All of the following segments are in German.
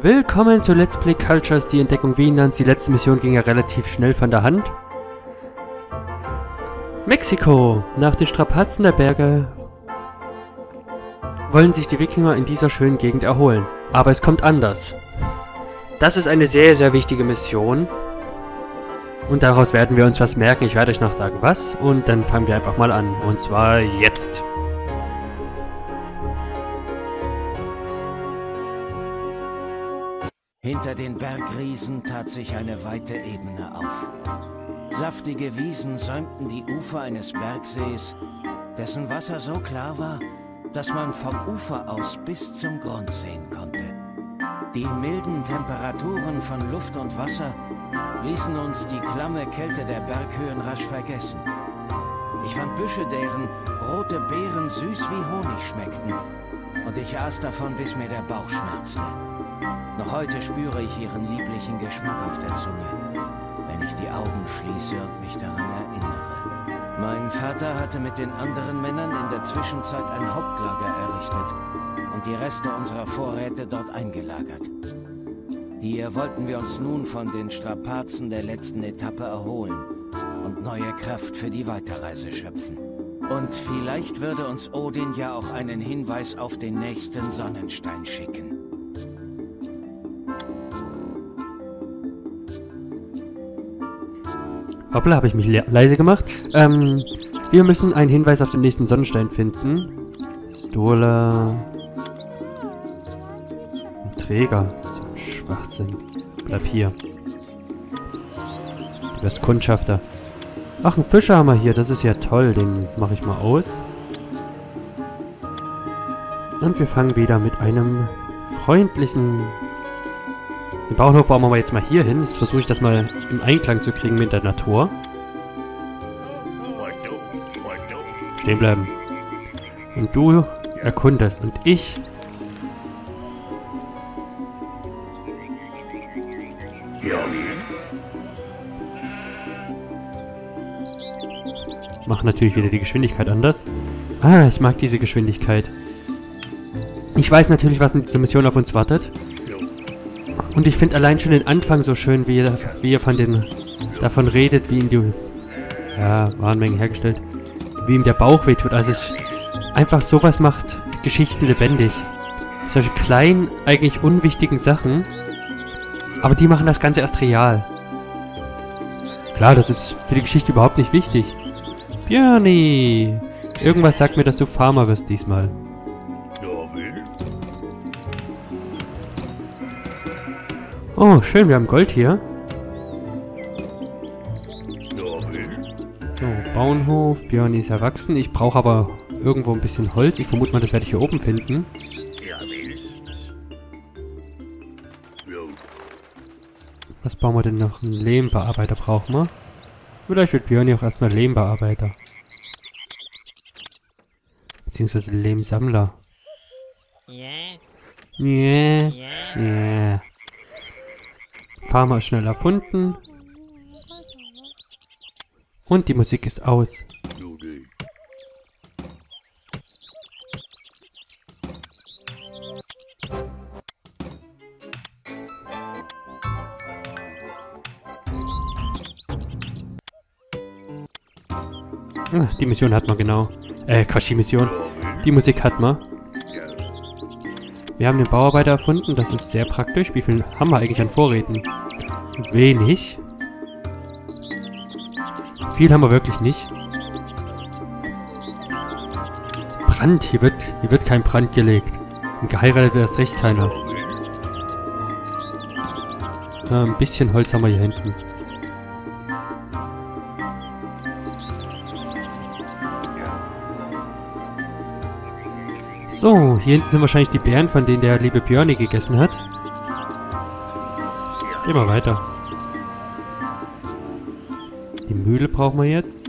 Willkommen zu Let's Play Cultures, die Entdeckung Wienlands. Die letzte Mission ging ja relativ schnell von der Hand. Mexiko. Nach den Strapazen der Berge wollen sich die Wikinger in dieser schönen Gegend erholen. Aber es kommt anders. Das ist eine sehr, sehr wichtige Mission. Und daraus werden wir uns was merken. Ich werde euch noch sagen, was. Und dann fangen wir einfach mal an. Und zwar jetzt. Hinter den Bergriesen tat sich eine weite Ebene auf. Saftige Wiesen säumten die Ufer eines Bergsees, dessen Wasser so klar war, dass man vom Ufer aus bis zum Grund sehen konnte. Die milden Temperaturen von Luft und Wasser ließen uns die klamme Kälte der Berghöhen rasch vergessen. Ich fand Büsche, deren rote Beeren süß wie Honig schmeckten, und ich aß davon, bis mir der Bauch schmerzte. Noch heute spüre ich ihren lieblichen Geschmack auf der Zunge, wenn ich die Augen schließe und mich daran erinnere. Mein Vater hatte mit den anderen Männern in der Zwischenzeit ein Hauptlager errichtet und die Reste unserer Vorräte dort eingelagert. Hier wollten wir uns nun von den Strapazen der letzten Etappe erholen und neue Kraft für die Weiterreise schöpfen. Und vielleicht würde uns Odin ja auch einen Hinweis auf den nächsten Sonnenstein schicken. Hoppla, habe ich mich le leise gemacht. Ähm, wir müssen einen Hinweis auf den nächsten Sonnenstein finden. Stola. Ein Träger. So ein Schwachsinn. Bleib hier. Du wirst Kundschafter. Ach, einen Fischer haben wir hier. Das ist ja toll. Den mache ich mal aus. Und wir fangen wieder mit einem freundlichen den Bauernhof bauen wir jetzt mal hier hin. Jetzt versuche ich das mal im Einklang zu kriegen mit der Natur. Stehen bleiben. Und du erkundest. Und ich... Mach natürlich wieder die Geschwindigkeit anders. Ah, ich mag diese Geschwindigkeit. Ich weiß natürlich, was in dieser Mission auf uns wartet. Und ich finde allein schon den Anfang so schön, wie ihr, wie ihr von den, davon redet, wie ihm die ja, Warenmengen hergestellt, wie ihm der Bauch wehtut. Also es einfach sowas macht Geschichten lebendig. Solche kleinen, eigentlich unwichtigen Sachen, aber die machen das Ganze erst real. Klar, das ist für die Geschichte überhaupt nicht wichtig. Björni! Irgendwas sagt mir, dass du Farmer wirst diesmal. Oh, schön, wir haben Gold hier. So, Bauernhof. Björn ist erwachsen. Ich brauche aber irgendwo ein bisschen Holz. Ich vermute mal, das werde ich hier oben finden. Was bauen wir denn noch? Einen Lehmbearbeiter brauchen wir. Vielleicht wird Björn auch erstmal Lehmbearbeiter. Beziehungsweise Lehmsammler. Ja. Yeah. Ja. Yeah. Farmer ist schnell erfunden. Und die Musik ist aus. Ah, die Mission hat man genau. Äh, Quatsch, die Mission. Die Musik hat man. Wir haben den Bauarbeiter erfunden, das ist sehr praktisch. Wie viel haben wir eigentlich an Vorräten? Wenig. Viel haben wir wirklich nicht. Brand, hier wird, hier wird kein Brand gelegt. Und geheiratet wird erst recht keiner. Ja, ein bisschen Holz haben wir hier hinten. So, hier hinten sind wahrscheinlich die Bären, von denen der liebe Björni gegessen hat. Mal weiter. Die Mühle brauchen wir jetzt.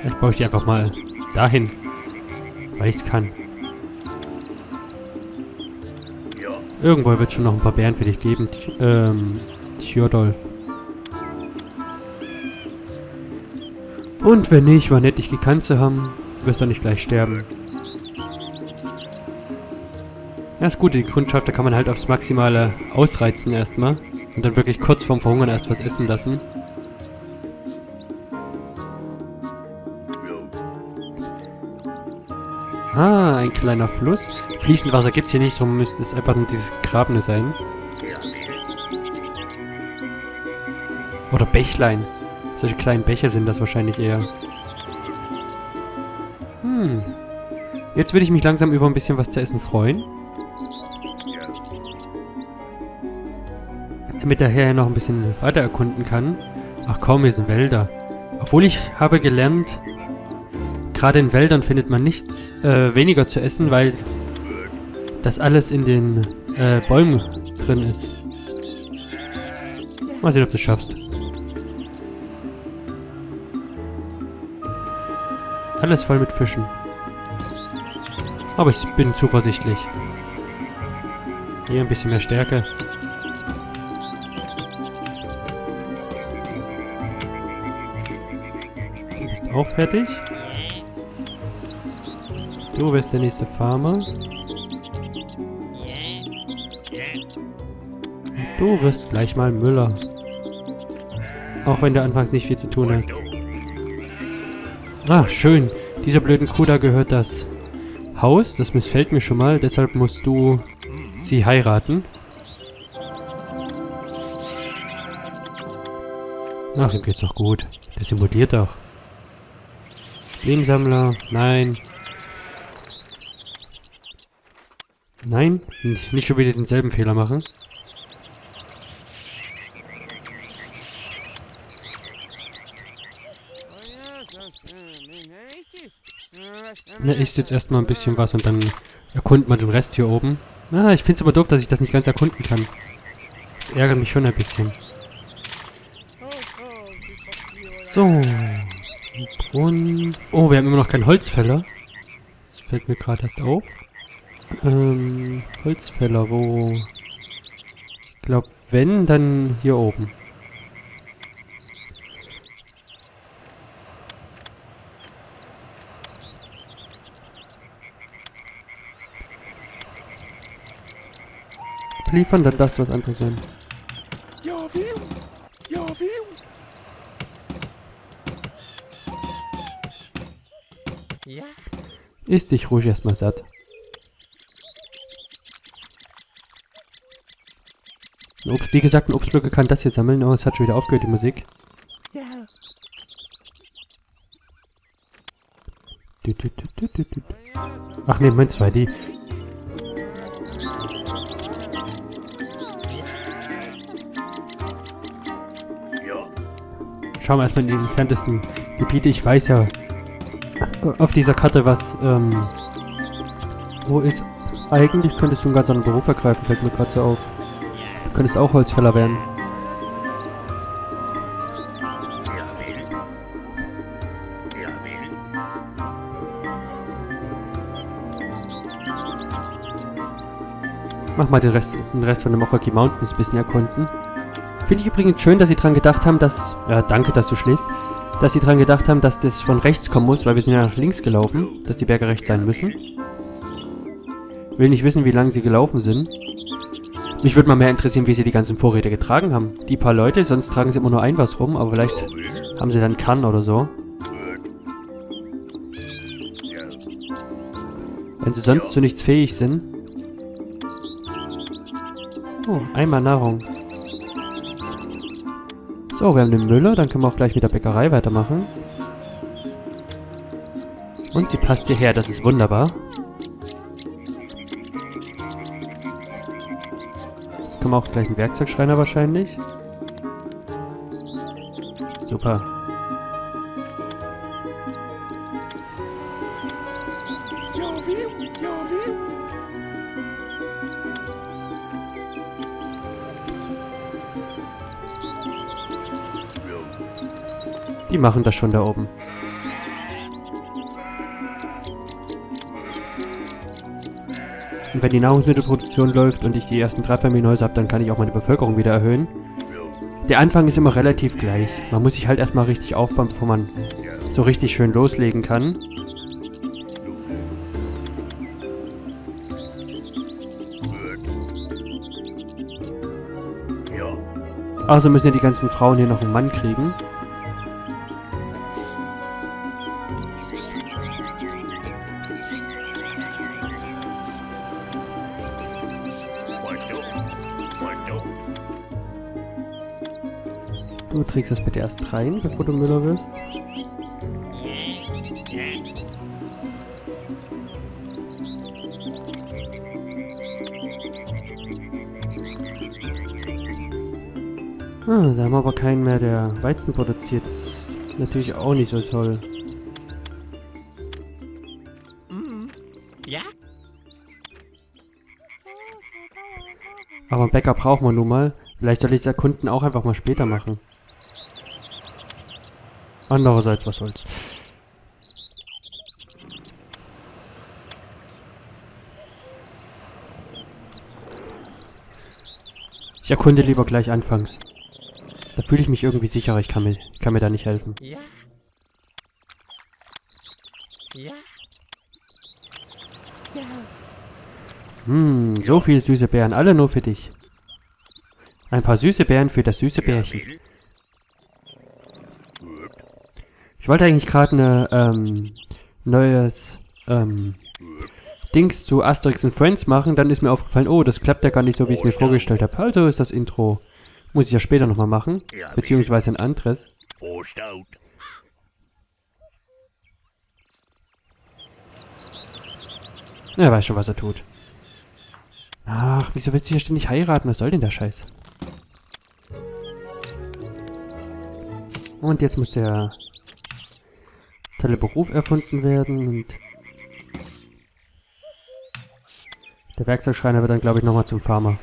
Vielleicht baue ich die einfach mal dahin. Weil ich es kann. Irgendwo wird es schon noch ein paar Bären für dich geben. Ähm, Tjordolf. Und wenn nicht, war nett, dich gekannt zu haben. Du wirst doch nicht gleich sterben. Ja, ist gut, die Kundschaft, da kann man halt aufs Maximale ausreizen erstmal. Und dann wirklich kurz vorm Verhungern erst was essen lassen. Ah, ein kleiner Fluss. Fließend Wasser gibt es hier nicht, darum müsste es einfach nur dieses Grabene sein. Oder Bächlein. Solche kleinen Bäche sind das wahrscheinlich eher. Hm. Jetzt will ich mich langsam über ein bisschen was zu essen freuen. Damit der ja noch ein bisschen weiter erkunden kann. Ach komm, hier sind Wälder. Obwohl ich habe gelernt, gerade in Wäldern findet man nichts äh, weniger zu essen, weil das alles in den äh, Bäumen drin ist. Mal sehen, ob du es schaffst. Alles voll mit Fischen. Aber ich bin zuversichtlich. Hier ein bisschen mehr Stärke. Auch fertig. Du bist der nächste Farmer. Du wirst gleich mal Müller. Auch wenn du anfangs nicht viel zu tun hast. Ah, schön. Dieser blöden Kuh da gehört das Haus. Das missfällt mir schon mal. Deshalb musst du sie heiraten. Ach, ihm geht's doch gut. Der simuliert doch. Lehmsammler. Nein. Nein, nicht schon wieder denselben Fehler machen. Er isst jetzt erstmal ein bisschen was und dann erkunden wir den Rest hier oben. Ah, ich finde es aber doof, dass ich das nicht ganz erkunden kann. Das ärgert mich schon ein bisschen. So. Und... Oh, wir haben immer noch keinen Holzfäller. Das fällt mir gerade erst auf. Ähm, Holzfäller, wo... Ich glaube, wenn, dann hier oben. Liefern, dann du was anderes sein. Ja, wie? Ja, wie? Ja. Ist dich ruhig erstmal satt. Obst, wie gesagt, ein Obstblöcke kann das hier sammeln. Oh, es hat schon wieder aufgehört, die Musik. Ja. Ach ne, mein 2D. Schauen wir erstmal in die entferntesten Gebiete. Ich weiß ja auf dieser Karte, was, ähm, wo ist... Eigentlich könntest du einen ganz anderen Beruf ergreifen, fällt mir gerade so auf. Du könntest auch Holzfäller werden. Mach mal den Rest, den Rest von den Rocky Mountains ein bisschen erkunden. Finde ich übrigens schön, dass sie dran gedacht haben, dass... Ja, danke, dass du schläfst. Dass sie dran gedacht haben, dass das von rechts kommen muss, weil wir sind ja nach links gelaufen. Dass die Berge rechts sein müssen. Will nicht wissen, wie lange sie gelaufen sind. Mich würde mal mehr interessieren, wie sie die ganzen Vorräte getragen haben. Die paar Leute, sonst tragen sie immer nur ein was rum, aber vielleicht haben sie dann Kann oder so. Wenn sie sonst zu nichts fähig sind. Oh, einmal Nahrung. So, wir haben den Müller, dann können wir auch gleich mit der Bäckerei weitermachen. Und sie passt hierher, das ist wunderbar. Jetzt kommen wir auch gleich einen Werkzeugschreiner wahrscheinlich. Super. Die machen das schon da oben. Und wenn die Nahrungsmittelproduktion läuft und ich die ersten drei Familienhäuser habe, dann kann ich auch meine Bevölkerung wieder erhöhen. Der Anfang ist immer relativ gleich. Man muss sich halt erstmal richtig aufbauen, bevor man so richtig schön loslegen kann. Also müssen ja die ganzen Frauen hier noch einen Mann kriegen. Trägst das bitte erst rein, bevor du Müller wirst. Ah, da haben wir aber keinen mehr, der Weizen produziert. Das ist natürlich auch nicht so toll. Ja? Aber einen Bäcker brauchen wir nun mal. Vielleicht soll ich es erkunden auch einfach mal später machen. Andererseits, was soll's. Ich erkunde lieber gleich anfangs. Da fühle ich mich irgendwie sicherer, ich kann mir, kann mir da nicht helfen. Ja? Ja? Ja. Hm, so viele süße Beeren, alle nur für dich. Ein paar süße Beeren für das süße Bärchen. Ich wollte eigentlich gerade eine, ähm, neues, ähm, Dings zu Asterix and Friends machen, dann ist mir aufgefallen, oh, das klappt ja gar nicht so, wie ich es mir vorgestellt habe. Also ist das Intro. Muss ich ja später nochmal machen. Beziehungsweise ein anderes. Er weiß schon, was er tut. Ach, wieso willst du hier ständig heiraten? Was soll denn der Scheiß? Und jetzt muss der tolle Beruf erfunden werden und der Werkzeugschreiner wird dann, glaube ich, nochmal zum Farmer.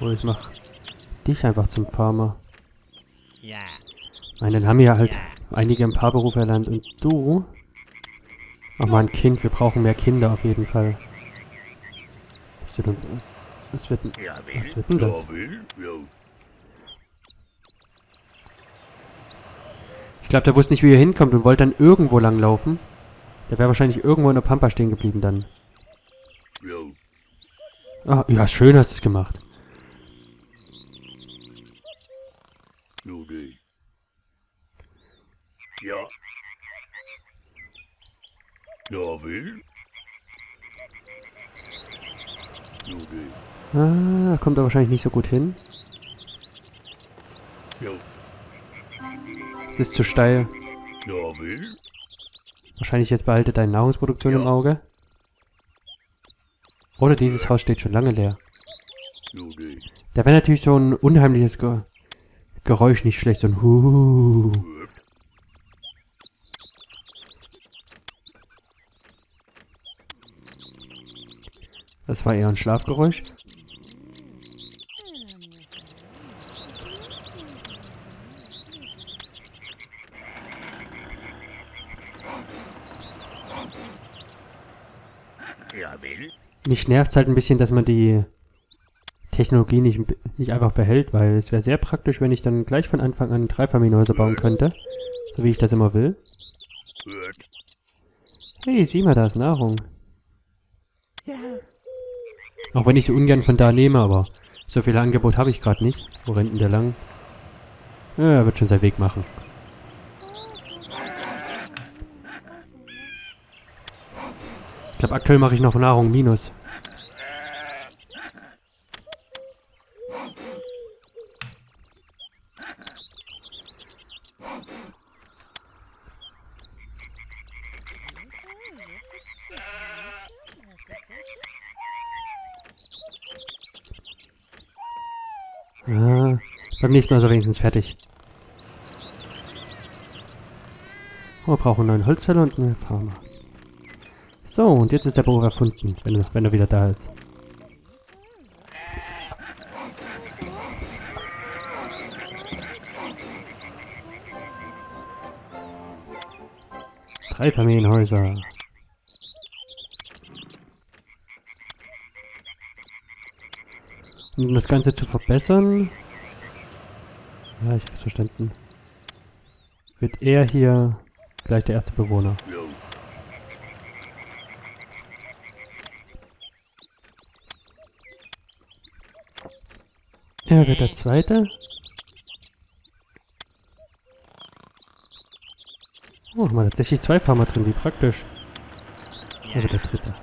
Oder ich mach dich einfach zum Farmer. Ja. Meine, dann haben wir ja halt einige im Paarberuf erlernt und du Ach mal ein Kind, wir brauchen mehr Kinder auf jeden Fall. Was wird denn, was wird denn, was wird denn das? will, ja. Ich glaube, der wusste nicht, wie er hinkommt und wollte dann irgendwo lang laufen. Der wäre wahrscheinlich irgendwo in der Pampa stehen geblieben dann. Ja. Ah, ja, schön hast du es gemacht. Ja. Ja, will. Ah, kommt er wahrscheinlich nicht so gut hin. Jo. Es ist zu steil. Ja, will. Wahrscheinlich jetzt behalte deine Nahrungsproduktion im Ja. Auge. Oder dieses Haus steht schon lange leer. Da wäre natürlich so ein unheimliches Ge Geräusch nicht schlecht. So ein Huuu. Das war eher ein Schlafgeräusch. Mich nervt halt ein bisschen, dass man die Technologie nicht, nicht einfach behält, weil es wäre sehr praktisch, wenn ich dann gleich von Anfang an Dreifamilienhäuser bauen könnte. So wie ich das immer will. Hey, sieh mal, da ist Nahrung. Ja. Auch wenn ich so ungern von da nehme, aber so viel Angebot habe ich gerade nicht. Wo rennt denn der lang? Ja, er wird schon seinen Weg machen. Glaube, aktuell mache ich noch Nahrung minus. Ja, beim nächsten Mal ist er wenigstens fertig. Oh, wir brauchen einen neuen Holzfäller und einen Farmer. So, und jetzt ist der Beruf erfunden, wenn, er- wenn er wieder da ist. Drei Familienhäuser. Um das Ganze zu verbessern... Ja, ich hab's verstanden. wird er hier gleich der erste Bewohner. Jo. Er wird der zweite. Oh, haben wir tatsächlich zwei Farmer drin, wie praktisch. Er wird der dritte.